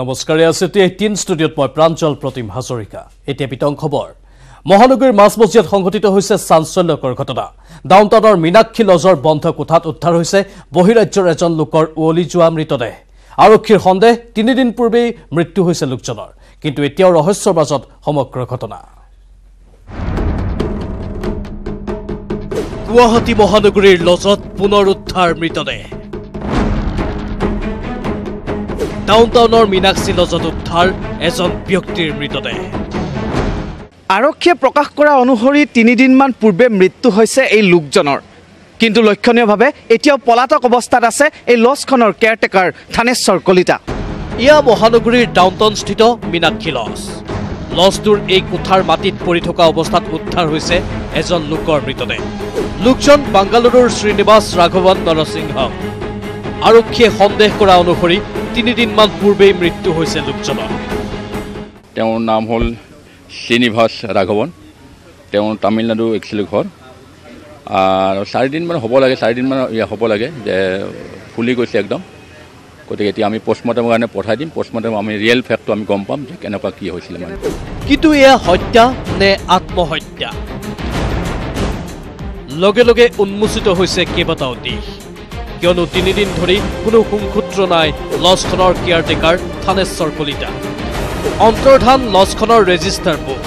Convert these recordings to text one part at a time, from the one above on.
নমস্কাৰ আছে এইটিন ষ্টুডিঅ'ত মই প্ৰাঞ্জল প্ৰতিম হাজৰিকা। এতিয়া বিতং খবৰ। মহানগৰীৰ মাজমজিয়াত সংঘটিত হৈছে চাঞ্চল্যকৰ ঘটনা। ডাউনটাউনৰ মীনাক্ষী লজৰ বন্ধ কোঠাত উদ্ধাৰ হৈছে বহিৰাজ্যৰ এজন লোকৰ উৱলি যোৱা মৃতদেহ। আৰক্ষীৰ সন্দেহ তিনিদিন পূৰ্বেই মৃত্যু হৈছে লোকজনৰ। কিন্তু এতিয়াও ৰহস্যৰ মাজত সমগ্ৰ ঘটনা। গুৱাহাটী মহানগৰীৰ লজত পুনৰ উদ্ধাৰ মৃতদেহ। ডাউনটাউনৰ মীনাক্ষী লজত উদ্ধাৰ এজন ব্যক্তিৰ মৃতদেহ। আৰক্ষীয়ে প্ৰকাশ কৰা অনুসৰি তিনিদিনমান পূৰ্বে মৃত্যু হৈছে এই লোকজনৰ। কিন্তু লক্ষণীয়ভাৱে এতিয়াও পলাতক অৱস্থাত আছে এই লজখনৰ কেয়াৰটেকাৰ থানেশ্বৰ কলিতা। এয়া মহানগৰীৰ ডাউনটাউনস্থিত মীনাক্ষী লজ। লজটোৰ এই কোঠাৰ মাটিত পৰি থকা অৱস্থাত উদ্ধাৰ হৈছে এজন লোকৰ মৃতদেহ। লোকজন বাংগালুৰুৰ শ্ৰীনিবাস ৰাঘৱন নৰসিংহ। আৰক্ষীয়ে সন্দেহ কৰা অনুসৰি তিনিদিনমান পূৰ্বেই মৃত্যু হৈছে লোকজনৰ তেওঁৰ নাম হ'ল শ্ৰীনিবাস ৰাঘৱন। তেওঁ তামিলনাডু একচুৱেলি ঘৰ। আৰু চাৰিদিনমান হ'ব লাগে চাৰিদিনমান ইয়া হ'ব লাগে যে ফুলি গৈছে একদম। গতিকে এতিয়া আমি পষ্টমৰ্টেমৰ কাৰণে পঠাই দিম। পষ্টমৰ্টেম আমি ৰিয়েল ফেক্টটো আমি গম পাম যে কেনেকুৱা কি হৈছিলে মানে। কিন্তু এয়া হত্যা নে আত্মহত্যা? লগে লগে উন্মোচিত হৈছে কেইবাটাও দিশ। কিয়নো তিনিদিন ধৰি কোনো সুংসূত্ৰ নাই লজখনৰ কেয়াৰটেকাৰ থানেশ্বৰ কলিতা। অন্তৰ্ধান লজখনৰ ৰেজিষ্টাৰ বুক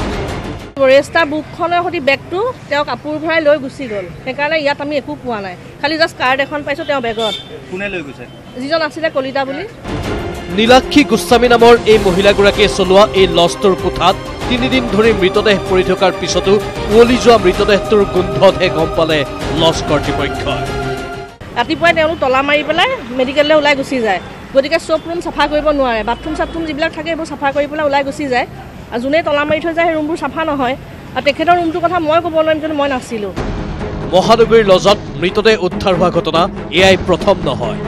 ৰেজিষ্টাৰ বুকখনৰ সৈতে বেগটো তেওঁ কাপোৰ ভৰাই লৈ গুচি গ'ল। সেইকাৰণে ইয়াত আমি একো পোৱা নাই। খালি জাষ্ট কাৰ্ড এখন পাইছোঁ তেওঁ বেগত কোনে লৈ গৈছে? যিজন আছিলে কলিতা বুলি। নীলাক্ষী গোস্বামী নামৰ এই মহিলাগৰাকীয়ে চলোৱা এই লজটোৰ কোঠাত তিনিদিন ধৰি মৃতদেহ পৰি থকাৰ পিছতো উৱলি যোৱা মৃতদেহটোৰ গোন্ধতহে গম পালে লজ কৰ্তৃপক্ষই। ৰাতিপুৱাই তেওঁলোক তলা মাৰি পেলাই মেডিকেললৈ ওলাই গুচি যায়। গতিকে চব ৰুম চাফা কৰিব নোৱাৰে। বাথৰুম চাথৰুম যিবিলাক থাকে এইবোৰ চাফা কৰি পেলাই ওলাই গুচি যায়। আৰু যোনে তলা মাৰি থৈ যায় সেই ৰুমবোৰ চাফা নহয়। আৰু তেখেতৰ ৰুমটোৰ কথা মই ক'ব নোৱাৰিম কিন্তু মই নাছিলোঁ। মহানগৰীৰ লজত মৃতদেহ উদ্ধাৰ হোৱা ঘটনা এয়াই প্ৰথম নহয়।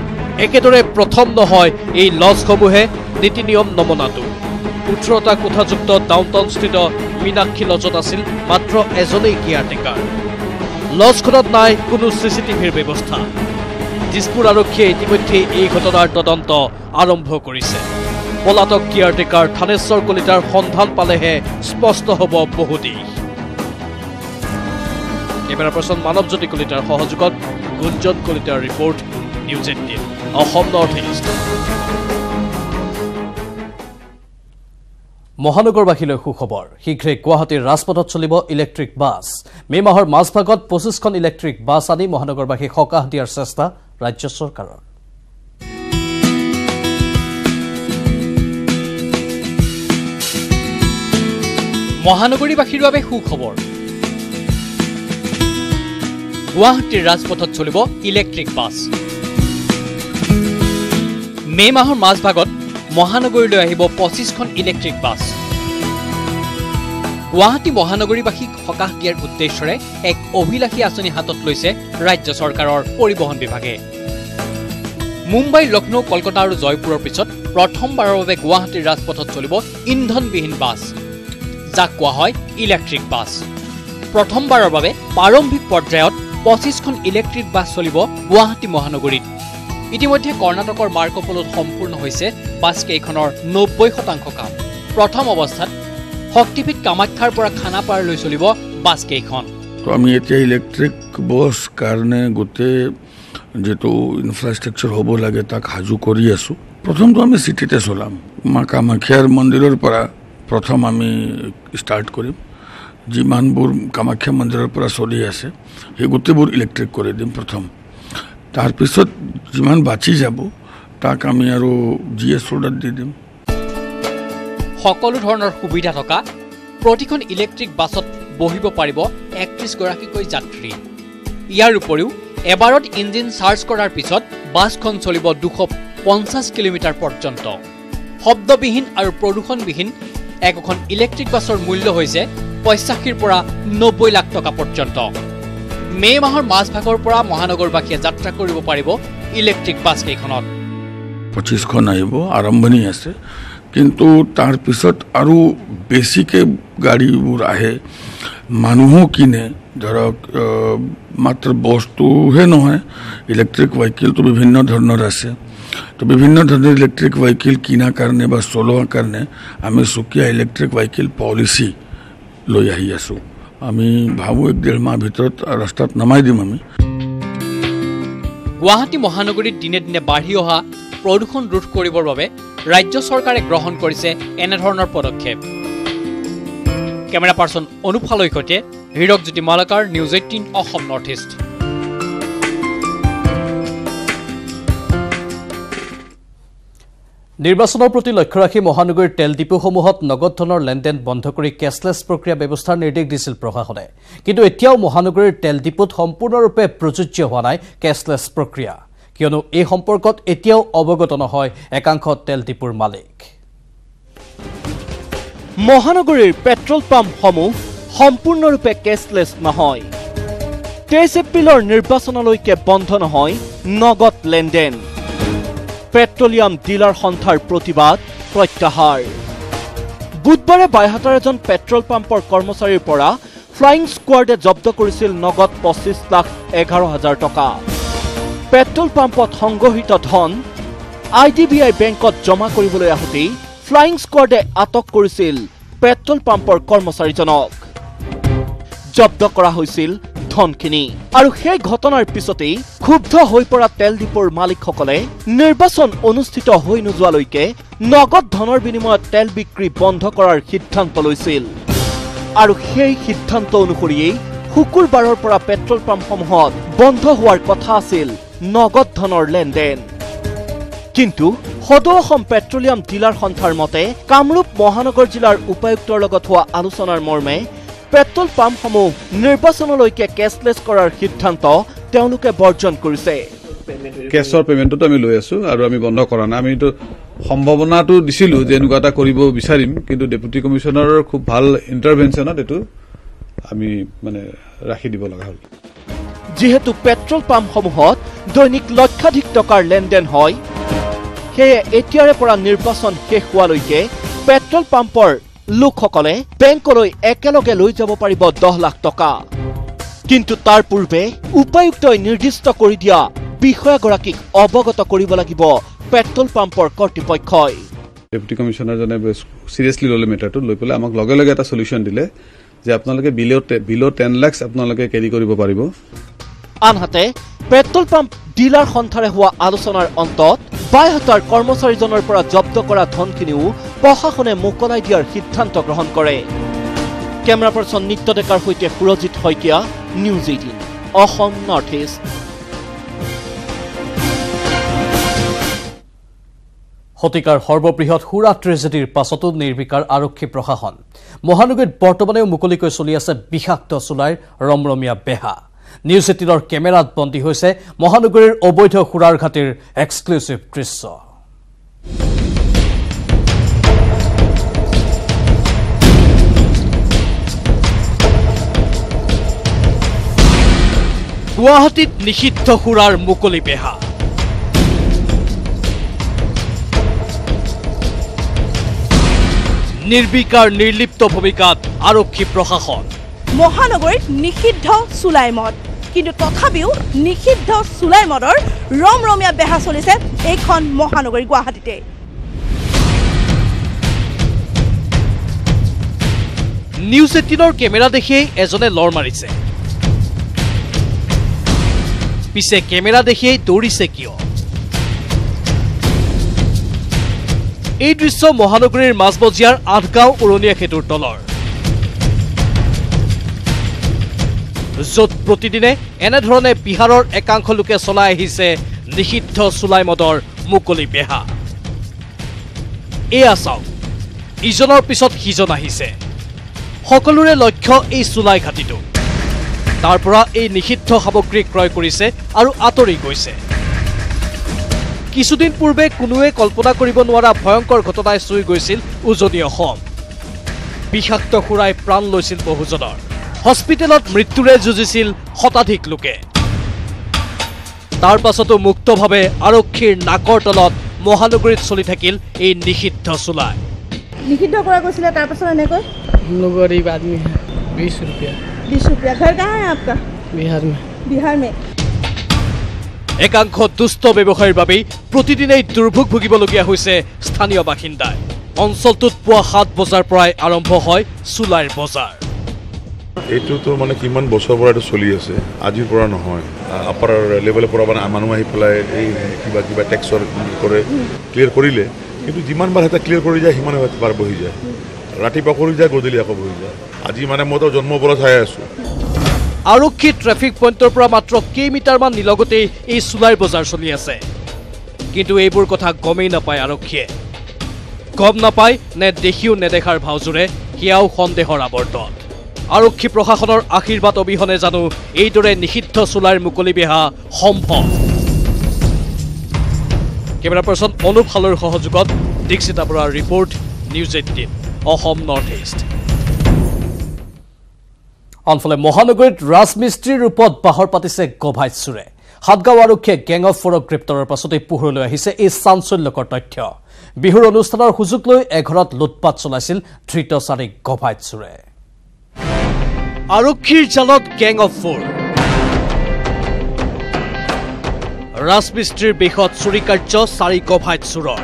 একেদৰে প্ৰথম নহয় এই লজসমূহে নীতি নিয়ম নমনাটো। ওঠৰটা কোঠাযুক্ত ডাউনটাউনস্থিত মীনাক্ষী লজত আছিল মাত্ৰ এজনেই কেয়াৰটেকাৰ লজখনত নাই কোনো চি চি টিভিৰ ব্যৱস্থা। দিছপুৰ আৰক্ষীয়ে ইতিমধ্যে এই ঘটনাৰ তদন্ত আৰম্ভ কৰিছে। পলাতক কেয়াৰটেকাৰ থানেশ্বৰ কলিতাৰ সন্ধান পালেহে স্পষ্ট হ'ব বহু দিশ। কেমেৰা পাৰ্চন মানৱজ্যোতি কলিতাৰ সহযোগত গুঞ্জন কলিতাৰ report news eighteen Assam north east. মহানগৰবাসীলৈ সুখবৰ। শীঘ্ৰে গুৱাহাটীৰ ৰাজপথত চলিব ইলেক্ট্ৰিক বাছ। মে' মাহৰ মাজভাগত পঁচিছখন ইলেক্ট্ৰিক বাছ আনি মহানগৰবাসীক সকাহ দিয়াৰ চেষ্টা ৰাজ্য চৰকাৰৰ মহানগৰীবাসীৰ বাবে সুখবৰ। গুৱাহাটীৰ ৰাজপথত চলিব ইলেক্ট্ৰিক বাছ। মে' মাহৰ মাজভাগত মহানগৰীলৈ আহিব পঁচিছখন ইলেক্ট্ৰিক বাছ। গুৱাহাটী মহানগৰীবাসীক সকাহ দিয়াৰ উদ্দেশ্যৰে এক অভিলাষী আঁচনি হাতত লৈছে ৰাজ্য চৰকাৰৰ পৰিবহণ বিভাগে। মুম্বাই লক্ষ্ণৌ কলকাতা আৰু জয়পুৰৰ পিছত প্ৰথমবাৰৰ বাবে গুৱাহাটীৰ ৰাজপথত চলিব ইন্ধনবিহীন বাছ। যাক কোৱা হয় ইলেক্ট্ৰিক বাছ। প্ৰথমবাৰৰ বাবে প্ৰাৰম্ভিক পৰ্যায়ত পঁচিছখন ইলেক্ট্ৰিক বাছ চলিব গুৱাহাটী মহানগৰীত। ইতিমধ্যে কৰ্ণাটকৰ মাৰ্কপলত সম্পূৰ্ণ হৈছে বাছকেইখনৰ নব্বৈ শতাংশ কাম। প্ৰথম অৱস্থাত শক্তিপীঠ কামাখ্যাৰ পৰা খানাপাৰালৈ চলিব বাছকেইখন তো আমি এতিয়া ইলেক্ট্ৰিক বছ কাৰণে গোটেই যিটো ইনফ্ৰাষ্ট্ৰাকচাৰ হ'ব লাগে তাক সাজু কৰি আছোঁ। প্ৰথমটো আমি চিটিতে চলাম। মা কামাখ্যাৰ মন্দিৰৰ পৰা প্ৰথম আমি ষ্টাৰ্ট কৰিম। যিমানবোৰ কামাখ্যা মন্দিৰৰ পৰা চলি আছে সেই গোটেইবোৰ ইলেক্ট্ৰিক কৰি দিম প্ৰথম। তাৰপিছত যিমান বাচি যাব তাক আমি আৰু জি এছ ৰোডত দি দিম। সকলো ধৰণৰ সুবিধা থকা প্ৰতিখন ইলেক্ট্ৰিক বাছত বহিব পাৰিব একত্ৰিছগৰাকীকৈ যাত্ৰী। ইয়াৰ উপৰিও এবাৰত ইঞ্জিন চাৰ্জ কৰাৰ পিছত বাছখন চলিব দুশ পঞ্চাছ কিলোমিটাৰ পৰ্যন্ত। শব্দবিহীন আৰু প্ৰদূষণবিহীন একোখন ইলেক্ট্ৰিক বাছৰ মূল্য হৈছে পঁচাশীৰ পৰা নব্বৈ লাখ টকা পৰ্যন্ত। মে' মাহৰ মাজভাগৰ পৰা মহানগৰবাসীয়ে যাত্ৰা কৰিব পাৰিব ইলেক্ট্ৰিক বাছকেইখনত। পঁচিছখন আহিব আৰম্ভণি আছে। কিন্তু তাৰপিছত আৰু বেছিকৈ গাড়ীবোৰ আহে মানুহো কিনে ধৰক মাত্ৰ বস্তুহে নহয় ইলেক্ট্ৰিক ভেহিকেলটো বিভিন্ন ধৰণৰ আছে তো বিভিন্ন ধৰণৰ ইলেক্ট্ৰিক ভেহিকেল কিনাৰ কাৰণে বা চলোৱাৰ কাৰণে আমি চকীয়া ইলেক্ট্ৰিক ভেহিকেল পলিচি লৈ আহি আছোঁ আমি ভাবোঁ এক ডেৰ মাহ ভিতৰত ৰাস্তাত নমাই দিম আমি গুৱাহাটী মহানগৰীত দিনে দিনে বাঢ়ি অহা প্ৰদূষণ ৰোধ কৰিবৰ বাবে ৰাজ্য চৰকাৰে গ্ৰহণ কৰিছে এনেধৰণৰ পদক্ষেপ। কেমেৰা পাৰ্চন অনুপ হালৈৰ সৈতে Hirakjyoti Malakar news eighteen Assam north east. নিৰ্বাচনৰ প্ৰতি লক্ষ্য ৰাখি মহানগৰীৰ তেল ডিপুসমূহত নগদ ধনৰ লেনদেন বন্ধ কৰি কেছলেছ প্ৰক্ৰিয়া ব্যৱস্থাৰ নিৰ্দেশ দিছিল প্ৰশাসনে। কিন্তু এতিয়াও মহানগৰীৰ তেল ডিপুত সম্পূৰ্ণৰূপে প্ৰযোজ্য হোৱা নাই কেছলেছ প্ৰক্ৰিয়া। কিয়নো এই সম্পৰ্কত এতিয়াও অৱগত নহয় একাংশ তেল ডিপুৰ মালিক। মহানগৰীৰ পেট্ৰল পাম্পসমূহ সম্পূৰ্ণৰূপে কেছলেছ নহয়। তেইছ এপ্ৰিলৰ নিৰ্বাচনলৈকে বন্ধ নহয় নগদ লেনদেন। পেট্ৰলিয়াম ডিলাৰ সন্থাৰ প্ৰতিবাদ প্ৰত্যাহাৰ। বুধবাৰে বাইহাটাৰ এজন পেট্ৰল পাম্পৰ কৰ্মচাৰীৰ পৰা ফ্লাইং স্কোৱাৰ্ডে জব্দ কৰিছিল নগদ পঁচিছ লাখ এঘাৰ হাজাৰ টকা। পেট্ৰল পাম্পত সংগ্ৰহিত ধন আই ডি বি আই বেংকত জমা কৰিবলৈ আহোঁতেই ফ্লাইং স্কোৱাৰ্ডে আটক কৰিছিল পেট্ৰল পাম্পৰ কৰ্মচাৰীজনক। জব্দ কৰা হৈছিল ধনখিনি। আৰু সেই ঘটনাৰ পিছতেই ক্ষুব্ধ হৈ পৰা তেল ডিপোৰ মালিকসকলে নিৰ্বাচন অনুষ্ঠিত হৈ নোযোৱালৈকে নগদ ধনৰ বিনিময়ত তেল বিক্ৰী বন্ধ কৰাৰ সিদ্ধান্ত লৈছিল। আৰু সেই সিদ্ধান্ত অনুসৰিয়েই শুকুৰবাৰৰ পৰা পেট্ৰল পাম্পসমূহত বন্ধ হোৱাৰ কথা আছিল। নগদ ধনৰ লেনদেন। কিন্তু সদৌ অসম পেট্ৰলিয়াম ডিলাৰ সন্থাৰ মতে কামৰূপ মহানগৰ জিলাৰ উপায়ুক্তৰ লগত হোৱা আলোচনাৰ মৰ্মে পেট্ৰল পাম্পসমূহ নিৰ্বাচনলৈকে কেছলেছ কৰাৰ সিদ্ধান্ত তেওঁলোকে বৰ্জন কৰিছে। কেছৰ পেমেণ্টটো আমি লৈ আছো আৰু আমি বন্ধ কৰা নাই। আমিতো সম্ভাৱনাটো দিছিলো যে এনেকুৱা এটা কৰিব বিচাৰিম কিন্তু ডেপুটি কমিশ্যনাৰৰ খুব ভাল ইণ্টাৰভেনশ্যনত এইটো আমি মানে ৰাখি দিব লগা হ'ল। যিহেতু পেট্ৰল পাম্পসমূহত দৈনিক লক্ষাধিক টকাৰ লেনদেন হয়। সেয়ে এতিয়াৰে পৰা নিৰ্বাচন শেষ হোৱালৈকে পেট্ৰল পাম্পৰ লোকসকলে বেংকলৈ একেলগে লৈ যাব পাৰিব দহ লাখ টকা। কিন্তু তাৰ পূৰ্বে উপায়ুক্তই নিৰ্দিষ্ট কৰি দিয়া বিষয়াগৰাকীক অৱগত কৰিব লাগিব পেট্ৰল পাম্পৰ কৰ্তৃপক্ষই। ডেপুটি কমিশ্যনাৰজনে চিৰিয়াছলি ল'লে মেটাৰটো লৈ পেলাই আমাক লগে লগে এটা চলিউশ্যন দিলে যে আপোনালোকে বিল' বিল' টেন লাখছ আপোনালোকে কেৰি কৰিব পাৰিব। আনহাতে পেট্ৰল পাম্প ডিলাৰ সন্থাৰে হোৱা আলোচনাৰ অন্তত বাইহাটাৰ কৰ্মচাৰীজনৰ পৰা জব্দ কৰা ধনখিনিও প্ৰশাসনে মোকলাই দিয়াৰ সিদ্ধান্ত গ্ৰহণ কৰে। কেমেৰা পাৰ্চন নিত্য ডেকাৰ সৈতে Surajit Saikia news eighteen Assam north east. শতিকাৰ সৰ্ববৃহৎ সুৰা ট্ৰেজেডিৰ পাছতো নিৰ্বিকাৰ আৰক্ষী প্ৰশাসন। মহানগৰীত বৰ্তমানেও মুকলিকৈ চলি আছে বিষাক্ত চোলাইৰ ৰমৰমীয়া বেহা। নিউজ এইটিনৰ কেমেৰাত বন্দী হৈছে মহানগৰীৰ অবৈধ সুৰাৰ ঘাটিৰ এক্সক্লুচিভ দৃশ্য। গুৱাহাটীত নিষিদ্ধ সুৰাৰ মুকলি বেহা নিৰ্বিকাৰ নিৰ্লিপ্ত ভূমিকাত আৰক্ষী প্ৰশাসন। মহানগৰীত নিষিদ্ধ চুলাই মদ। কিন্তু তথাপিও নিষিদ্ধ চুলাই মদৰ ৰমৰমীয়া বেহা চলিছে এইখন মহানগৰী গুৱাহাটীতে। নিউজ এইটিনৰ কেমেৰা দেখিয়েই এজনে লৰ মাৰিছে। পিছে কেমেৰা দেখিয়েই দৌৰিছে কিয়? এই দৃশ্য মহানগৰীৰ মাজমজিয়াৰ আঠগাঁও উৰণীয়া সেতুৰ তলৰ। য'ত প্ৰতিদিনে এনেধৰণে বিহাৰৰ একাংশ লোকে চলাই আহিছে নিষিদ্ধ চুলাই মদৰ মুকলি বেহা এয়া চাওক ইজনৰ পিছত সিজন আহিছে। সকলোৰে লক্ষ্য এই চুলাই ঘাটিটো। তাৰ পৰা এই নিষিদ্ধ সামগ্ৰী ক্ৰয় কৰিছে আৰু আঁতৰি গৈছে। কিছুদিন পূৰ্বে কোনোৱে কল্পনা কৰিব নোৱাৰা ভয়ংকৰ ঘটনাই চুই গৈছিল উজনি অসম। বিষাক্ত সুৰাই প্ৰাণ লৈছিল বহুজনৰ। হস্পিটেলত মৃত্যুৰে যুঁজিছিল শতাধিক লোকে। তাৰ পাছতো মুক্তভাৱে আৰক্ষীৰ নাকৰ তলত মহানগৰীত চলি থাকিল এই নিষিদ্ধ চোলাই। নিষিদ্ধ কৰা গৈছিলে তাৰপাছত এনেকৈ? একাংশ দুষ্ট ব্যৱসায়ীৰ বাবেই প্ৰতিদিনেই দুৰ্ভোগ ভুগিবলগীয়া হৈছে স্থানীয় বাসিন্দাই। অঞ্চলটোত পুৱা সাত বজাৰ পৰাই আৰম্ভ হয় চুলাইৰ বজাৰ। এইটোতো মানে কিমান বছৰৰ পৰা এইটো চলি আছে আজিৰ পৰা নহয়। আপাৰ লেভেলৰ পৰা মানে মানুহ আহি পেলাই এই কিবা কিবা টেক্সৰ কৰে ক্লিয়াৰ কৰিলে। কিন্তু যিমানবাৰ সিহঁতে ক্লিয়াৰ কৰি যায় সিমান বাৰ বহি যায়। ৰাতিপুৱা কৰি যায় গধূলি আকৌ বহি যায়। আজি মানে মইতো জন্মৰ পৰা চাই আছোঁ। আৰক্ষী ট্ৰেফিক পইণ্টৰ পৰা মাত্ৰ কেইমিটাৰমান নিলগতেই এই চুলাইৰ বজাৰ চলি আছে। কিন্তু এইবোৰ কথা গমেই নাপায় আৰক্ষীয়ে। গম নাপায় নে দেখিও নেদেখাৰ ভাওজোৰে সেয়াও সন্দেহৰ আৱৰ্তন। আৰক্ষী প্ৰশাসনৰ আশীৰ্বাদ অবিহনে জানো এইদৰে নিষিদ্ধ চুলাইৰ মুকলি বেহা সম্ভৱ? কেমেৰা পাৰ্চন অনুপ হালৈৰ সহযোগত দীক্ষিতা বৰাৰ report news eighteen Assam north east. আনফালে মহানগৰীত ৰাজমিস্ত্ৰীৰ ৰূপত বাহৰ পাতিছে গভাইত চোৰে। সাতগাঁও আৰক্ষীয়ে গেং অফ ফ'ৰক গ্ৰেপ্তাৰৰ পাছতেই পোহৰলৈ আহিছে এই চাঞ্চল্যকৰ তথ্য। বিহুৰ অনুষ্ঠানৰ সুযোগ লৈ এঘৰত লুটপাত চলাইছিল ধৃতচাৰী গভাইত চোৰে। আৰক্ষীৰ জালত গেং অফ ফ'ৰ। ৰাজমিস্ত্ৰীৰ বেশত চুৰি কাৰ্য চাৰি গভাইত চোৰৰ।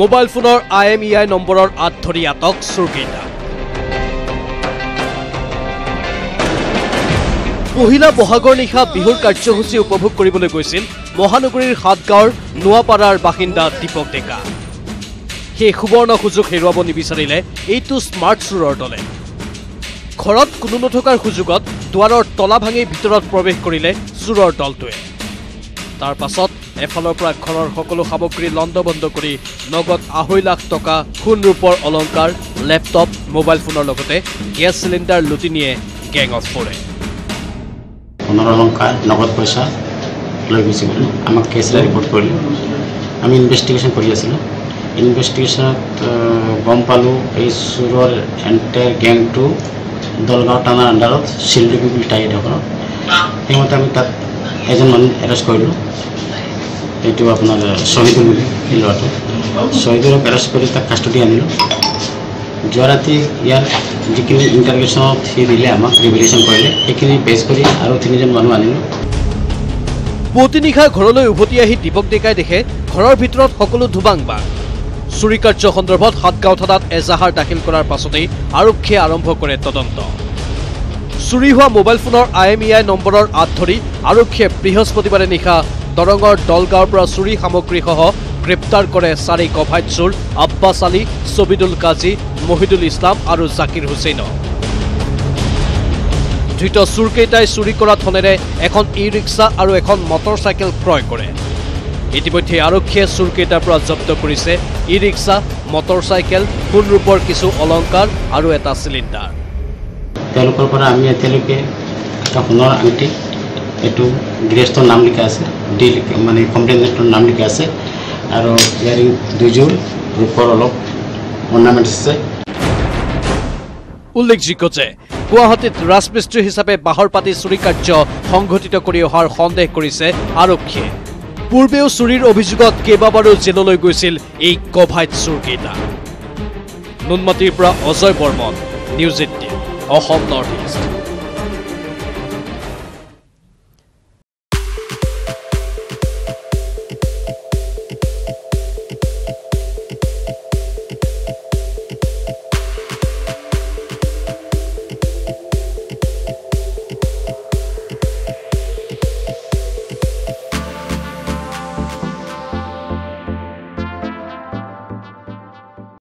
মোবাইল ফোনৰ আই এম ই আই নম্বৰৰ আঁত ধৰি আটক চোৰকেইটা। পহিলা বহাগৰ নিশা বিহুৰ কাৰ্যসূচী উপভোগ কৰিবলৈ গৈছিল মহানগৰীৰ সাতগাঁৱৰ নোৱাপাৰাৰ বাসিন্দা দীপক ডেকা। সেই সুবৰ্ণ সুযোগ হেৰুৱাব নিবিচাৰিলে এইটো স্মাৰ্ট চোৰৰ দলে। ঘৰত কোনো নথকাৰ সুযোগত দুৱাৰৰ তলা ভাঙি ভিতৰত প্ৰৱেশ কৰিলে চোৰৰ দলটোৱে। তাৰ পাছত এফালৰ পৰা ঘৰৰ সকলো সামগ্ৰী লণ্ডভণ্ড কৰি নগদ আঢ়ৈ লাখ টকা সোণ ৰূপৰ অলংকাৰ লেপটপ মোবাইল ফোনৰ লগতে গেছ চিলিণ্ডাৰ লুটি নিয়ে গেং অফ ফ'ৰে। সোণৰ অলংকাৰ নগদ পইচা লৈ আমাক কেছৰে ৰিপৰ্ট কৰিলে। আমি ইনভেষ্টিগেশ্যন কৰি আছিলোঁ। ইনভেষ্টিগেশ্যনত গম পালোঁ এই চোৰৰ এণ্টায়াৰ গেংটো দলগাঁও থানাৰ আণ্ডাৰত চিলডুবি বুলি ঠাই এডোখৰত সেইমতে আমি তাত এজন মানুহ এৰেষ্ট কৰিলোঁ। এইটো আপোনাৰ শ্বহীদুল বুলি এই ল'ৰাটো শ্বহীদুলক এৰেষ্ট কৰি তাক কাষ্টডি আনিলোঁ। যোৱা ৰাতি ইয়াৰ যিখিনি ইণ্টাৰগেশ্যনত সি দিলে আমাক ৰিভিলেশ্যন কৰিলে সেইখিনি বেছ কৰি আৰু তিনিজন মানুহ আনিলোঁ। পুৱতি নিশা ঘৰলৈ উভতি আহি দীপক ডেকাই দেখে ঘৰৰ ভিতৰত সকলো ধুবাং বাং চুৰি কাৰ্য সন্দৰ্ভত সাতগাঁও থানাত এজাহাৰ দাখিল কৰাৰ পাছতেই আৰক্ষীয়ে আৰম্ভ কৰে তদন্ত। চুৰি হোৱা মোবাইল ফোনৰ আই এম ই আই নম্বৰৰ আঁত ধৰি আৰক্ষীয়ে বৃহস্পতিবাৰে নিশা দৰঙৰ দলগাঁৱৰ পৰা চুৰি সামগ্ৰীসহ গ্ৰেপ্তাৰ কৰে চাৰি কভাইট চোৰ আব্বাছ আলী ছবিদুল কাজী মহিদুল ইছলাম আৰু জাকিৰ হুছেইনক। ধৃত চোৰকেইটাই চুৰি কৰা ধনেৰে এখন ই ৰিক্সা আৰু এখন মটৰ চাইকেল ক্ৰয় কৰে। ইতিমধ্যে আৰক্ষীয়ে চোৰকেইটাৰ পৰা জব্দ কৰিছে। ই ৰিক্সা মটৰ চাইকেল সোণৰূপৰ কিছু অলংকাৰ আৰু এটা চিলিণ্ডাৰ। তেওঁলোকৰ পৰা আমি এতিয়ালৈকে এটা সোণৰ আংটি এইটো গৃহস্থৰ নাম লিখা আছে ডি লিখা- মানে কমপ্লেইনেণ্টৰ নাম লিখা আছে আৰু ইয়াৰিং দুযোৰ ৰূপৰ অলপ অৰ্ণামেণ্টছ আছে। উল্লেখযোগ্য যে গুৱাহাটীত ৰাজমিস্ত্ৰী হিচাপে বাহৰ পাতি চুৰি কাৰ্য সংঘটিত কৰি অহাৰ সন্দেহ কৰিছে আৰক্ষীয়ে। পূৰ্বেও চুৰিৰ অভিযোগত কেইবাবাৰো জেললৈ গৈছিল এই কভাইট চোৰকেইটা। নুনমাটিৰ পৰা Ajay Barman news eighteen Assam north east.